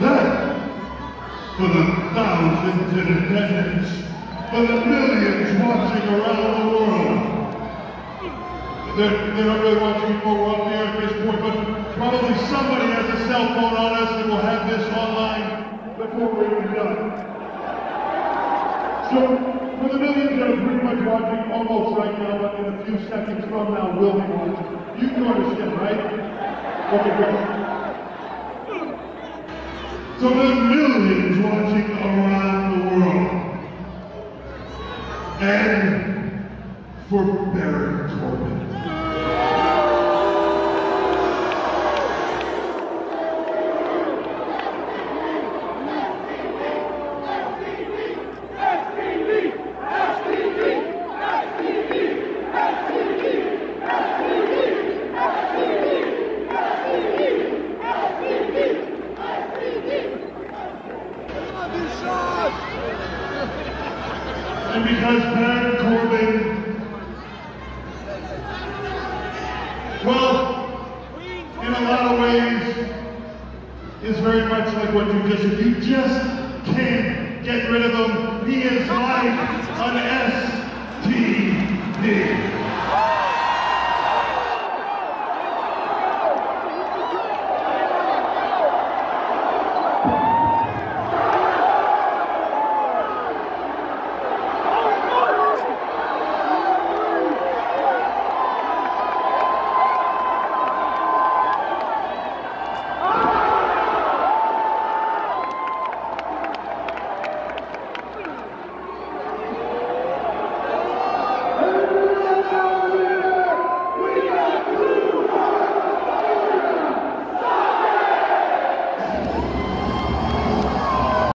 That for the thousands in attendance, for the millions watching around the world. They're, they're not really watching for we're the air at this point, but probably somebody has a cell phone on us and will have this online before we're even done. So, for the millions that are pretty much watching almost right now, but in a few seconds from now will be watching, you can understand, right? So the millions watching around the world. And for Baron Corbin. And because Baron Corbin, well, in a lot of ways, is very much like what you just said. You just can't get rid of him. He is like an STD.